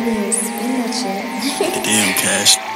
goodness. Damn, Cash.